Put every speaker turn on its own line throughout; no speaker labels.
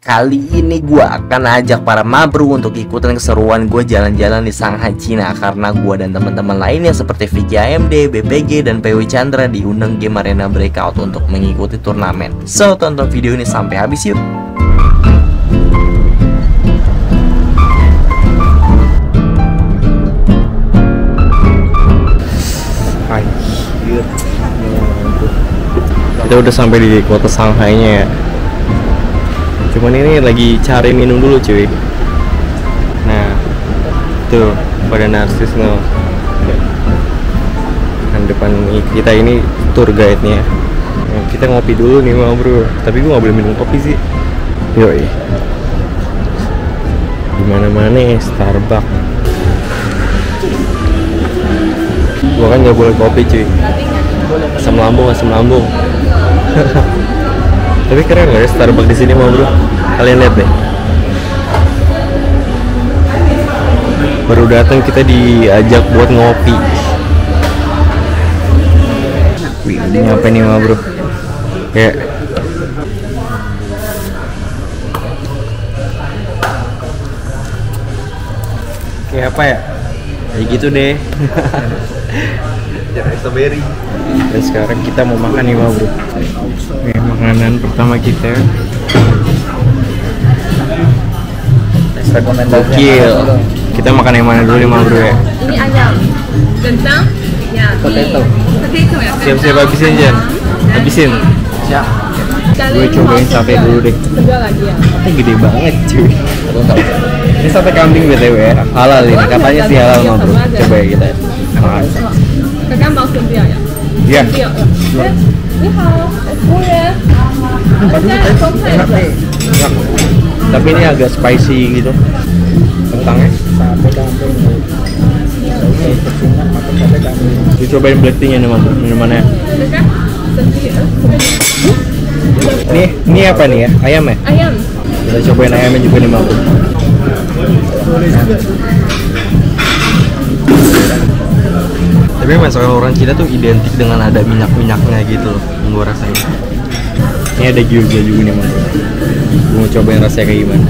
Kali ini gue akan ajak para mabru untuk ikutan keseruan gue jalan-jalan di Shanghai, Cina. Karena gue dan teman-teman lainnya seperti Vicky AMD, BPG, dan PW Chandra diundang game Arena Breakout untuk mengikuti turnamen. So tonton video ini sampai habis yuk. Kita udah sampai di kota Shanghai-nya ya Cuman ini lagi cari minum dulu cuy. Nah Tuh pada narsis no Kan depan kita ini tour guide-nya. Nah, Kita ngopi dulu nih mau bro. Tapi gue gak boleh minum kopi sih. Yoi. Di mana-mana ya Starbucks. Gua kan gak boleh kopi cuy. Asam lambung, asam lambung Tapi keren gak ya Starbucks di sini mau bro? Kalian lihat deh. Baru datang kita diajak buat ngopi. Wih, ini apa nih mau bro? Kayak Kayak apa ya? Kayak gitu deh.
strawberry
Dan sekarang kita mau makan nih mau bro. Nih makanan pertama kita Gokil. Kita makan yang mana dulu nih, Bro ya?
Ini ayam. Gentang. Ya.
Potato.
Potato ya.
Siap-siap habisin, Jen Habisin.
Siap.
Gue cobain sate dulu deh.
lagi ya.
Sate gede banget, cuy. Ini sate kambing BTW ya. Halal ini, katanya sih halal, Bro. Coba ya kita.
Kakak mau sendiri ya?
Iya. Ja. Tapi ini agak spicy gitu. Kentangnya.
Sate kambing.
Dicobain blacktingnya nih mam, minumannya. Nih, ini apa nih ya? Ayam ya?
Ayam.
Kita cobain ayamnya juga nih mam. Tapi masakan orang Cina tuh identik dengan ada minyak-minyaknya gitu loh yang gue rasain. Ini ada gyoza juga nih Mam. Gue mau cobain rasanya kayak gimana.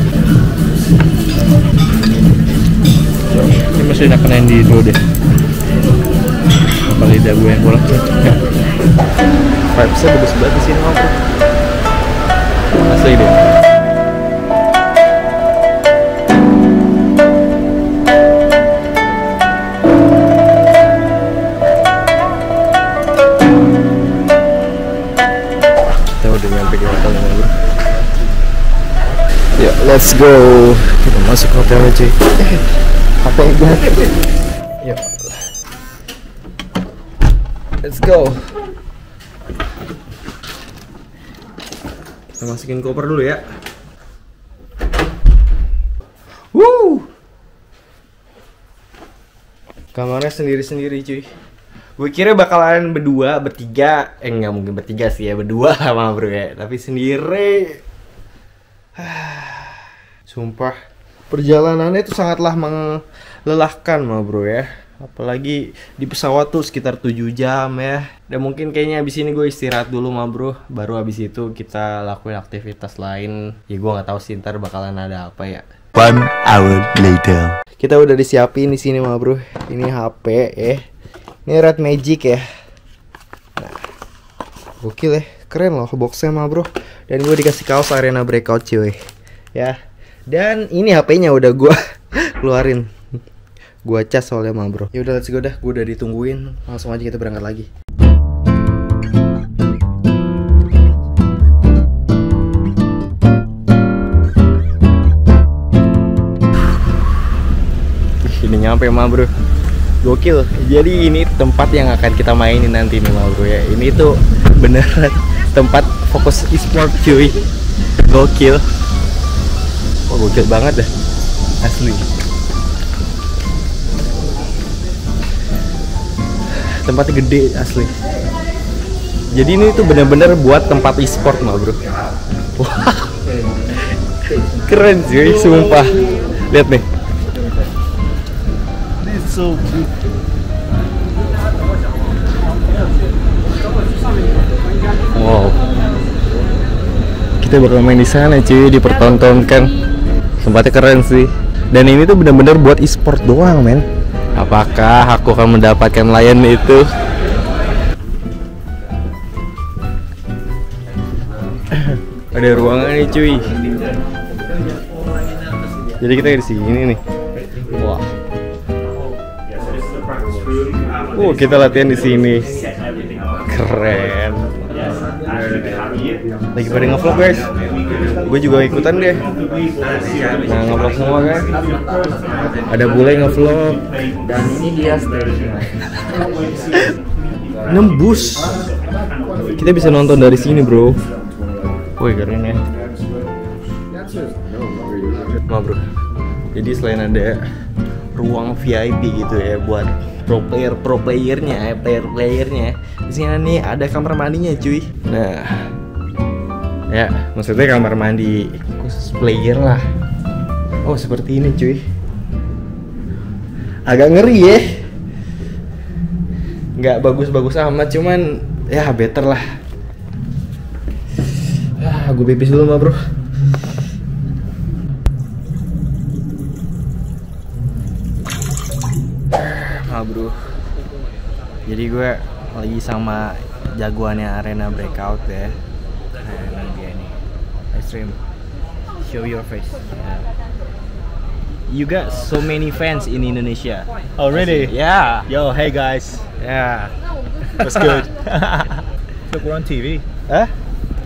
Ini masih nakanin di dulu deh. Apa lidah gue yang bolak Vibesnya bagus banget di sini let's go. Kita masuk hotelnya cuy apa yang gue ya let's go. Kita masukin koper dulu ya. Woo! kamarnya sendiri-sendiri cuy. Gue kira bakalan berdua bertiga. Eh nggak mungkin bertiga sih ya berdua sama bro ya. Tapi sendiri sumpah perjalanannya itu sangatlah melelahkan mah bro ya. Apalagi di pesawat tuh sekitar 7 jam ya. Dan mungkin kayaknya abis ini gue istirahat dulu mah bro. Baru abis itu kita lakuin aktivitas lain. Ya gue nggak tahu sih ntar bakalan ada apa ya.
One hour later.
kita udah disiapin di sini mah bro. Ini HP eh ini Red Magic ya. Nah, gokil ya. Keren loh boxnya mah bro. Dan gue dikasih kaos arena breakout cuy. Ya dan ini HP-nya udah gue keluarin. Gue cas soalnya mah bro. Ya udah let's go dah. Gue udah ditungguin. Langsung aja kita berangkat lagi. Ini nyampe mah bro. Gokil. Jadi ini tempat yang akan kita mainin nanti nih mah bro ya. Ini tuh beneran tempat fokus e-sport cuy. Gokil Wah gokil banget dah Asli. Tempatnya gede asli. Jadi ini tuh bener-bener buat tempat e-sport mah bro. Wah. Keren cuy sumpah. Lihat nih.
So cute.
Wow. kita bakal main di sana cuy dipertontonkan tempatnya keren sih. Dan ini tuh bener-bener buat e-sport doang men. Apakah aku akan mendapatkan layan itu? Ada ruangan nih cuy. Jadi kita di sini nih. Wah. Oh, kita latihan di sini. Keren. Lagi pada ngevlog guys. Gue juga ikutan deh. Nah, ngevlog semua kan. Ada bule ngevlog.
Dan ini dia.
Nembus. Kita bisa nonton dari sini, Bro. Woi, keren ya. Ma, Bro. Jadi selain ada ruang VIP gitu ya buat pro player pro playernya, player playernya. Di sini nih ada kamar mandinya, cuy. Nah, ya maksudnya kamar mandi khusus player lah. Oh seperti ini, cuy. Agak ngeri ya. Nggak bagus-bagus amat, cuman ya better lah. Ah, gue pipis dulu mah bro. Ah bro. Jadi gue lagi sama jagoannya Arena Breakout ya. Nah, ini dia nih. Live stream. Show your face. Yeah. You got so many fans in Indonesia.
Oh, really?
Yeah.
Yo, hey guys.
Yeah.
What's good? Look, we're on TV.
Huh?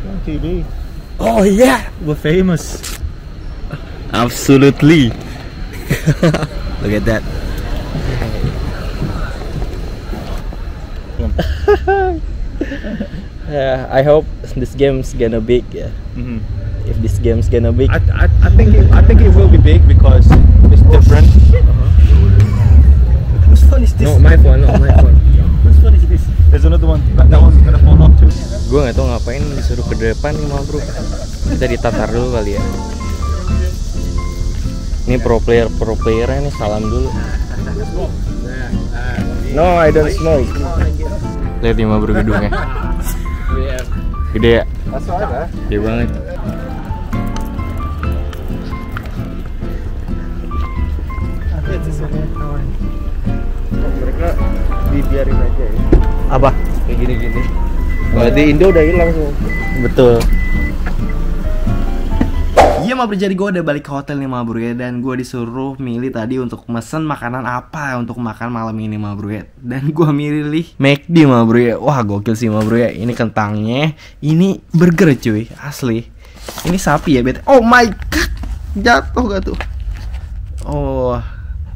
We're on TV.
Oh yeah.
We're famous.
Absolutely. Look at that. yeah, I hope this game's gonna big. Yeah.
hmm
If this game's gonna big.
I, I, I think it, I think it will be big because it's different. Whose phone is this?
no, my phone, no, my phone.
Whose phone is this? There's another one. That, that one's gonna fall off too.
Gue nggak tahu ngapain disuruh ke depan nih, mal bro. Kita ditatar dulu kali ya. Ini pro player pro playernya nih salam dulu. No, I don't smoke. Lihat nih, mal bro gedungnya. Gede ya? Gede banget.
Mereka dibiarin aja ya.
Apa?
Kayak gini-gini.
Berarti Indo udah hilang semua. Betul. Iya ma bro, jadi gue udah balik ke hotel nih ma bro ya Dan gue disuruh milih tadi untuk mesen makanan apa untuk makan malam ini ma bro ya Dan gue milih McD ma bro ya Wah gokil sih ma bro ya Ini kentangnya Ini burger cuy. Asli. Ini sapi ya bet Oh my god Jatuh gak tuh? Oh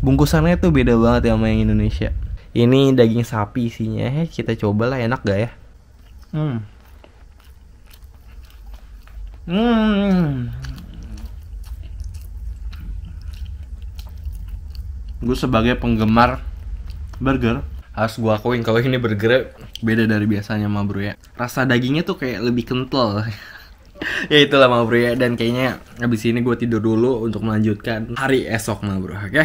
Bungkusannya tuh beda banget ya sama yang Indonesia. Ini daging sapi isinya. Eh, Kita coba lah enak gak ya? Hmm. Hmm gue sebagai penggemar burger harus gue akuin kalau ini burger beda dari biasanya ma bro ya. Rasa dagingnya tuh kayak lebih kental. Ya itulah ma bro ya dan kayaknya abis ini gue tidur dulu untuk melanjutkan hari esok ma bro oke